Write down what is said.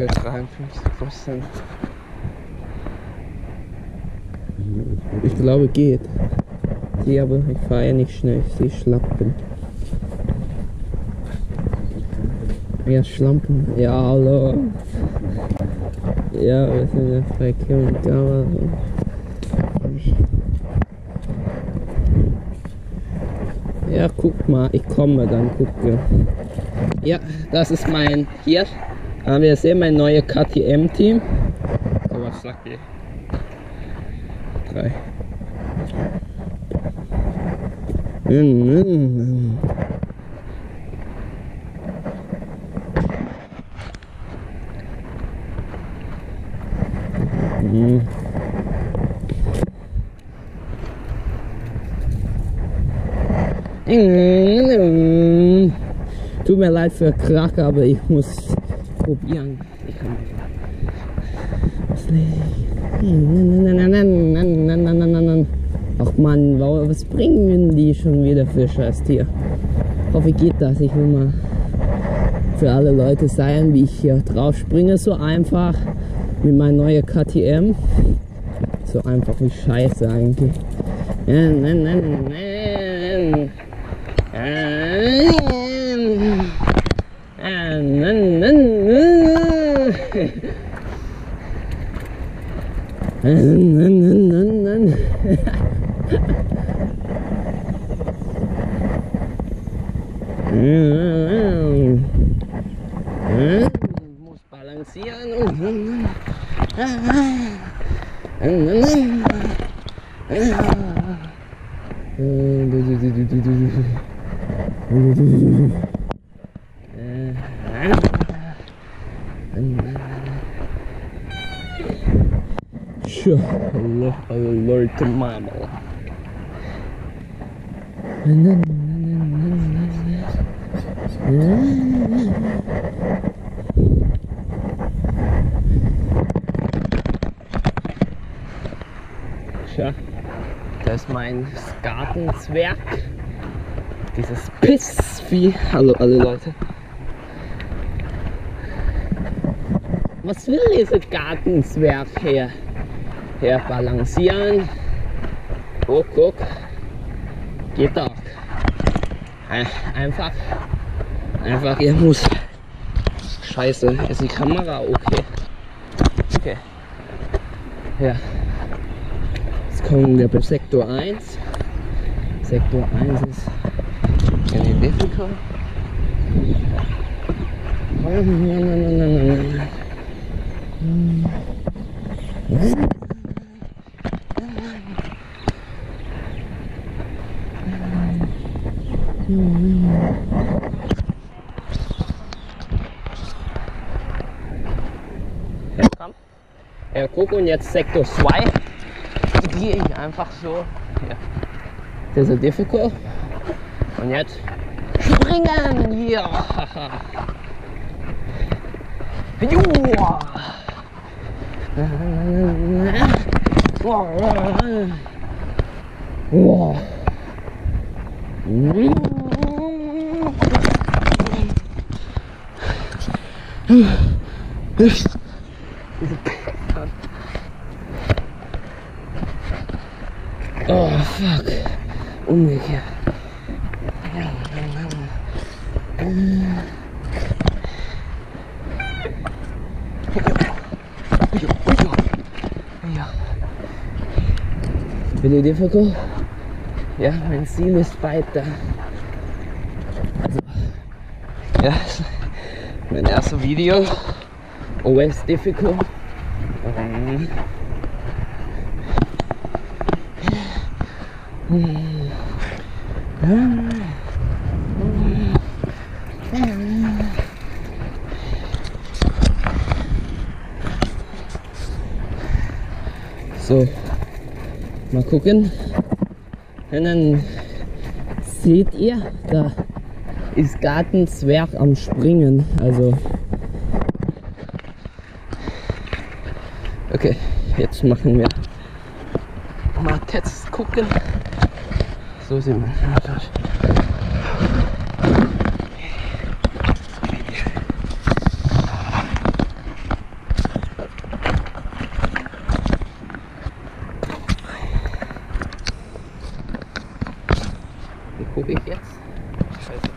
Okay, 53 Prozent. Ich glaube geht. Sie aber, ich fahre ja nicht schnell, sehe Schlappen. Ja, Schlampen. Ja, hallo. Ja, wir sind ja bei Kilometer. Ja, guck mal, ich komme dann, gucke. Ja, das ist mein, hier haben wir sehen mein neues KTM-Team. So, was sagt ihr? Drei. Mhm. Tut mir leid für Krach, aber ich muss probieren. Ich kann Ach man, was bringen die schon wieder für scheiß Tier? Hoffe geht das. Ich will mal für alle Leute sein, wie ich hier drauf springe, so einfach mit meinem neuen KTM. So einfach wie scheiße eigentlich. Muss balancieren. Sure, Allah, to mama. Tja, das ist mein Gartenzwerg. Dieses Pissvieh. Hallo alle Leute. Was will dieser Gartenzwerg hier? Hier balancieren. Oh, guck. Geht doch. Einfach. Einfach, ihr muss. Scheiße, ist die Kamera okay? Okay. Ja. Jetzt kommen wir bei Sektor 1. Sektor 1 ist really difficult. Ja, komm. Ja, guck und jetzt Sektor 2. Gehe ich einfach so. Ja. Das ist difficult. Und jetzt springen hier. Joa. This is a big. Oh fuck. Umgekehrt. Here we go. Really difficult? Ja, mein Ziel ist weiter. Also, ja, mein erstes Video. Always difficult. Um, So, mal gucken. Und dann seht ihr, da ist Gartenzwerg am Springen. Also, okay, jetzt machen wir mal Tests gucken. So sind wir. Gucke ich jetzt? Scheiße.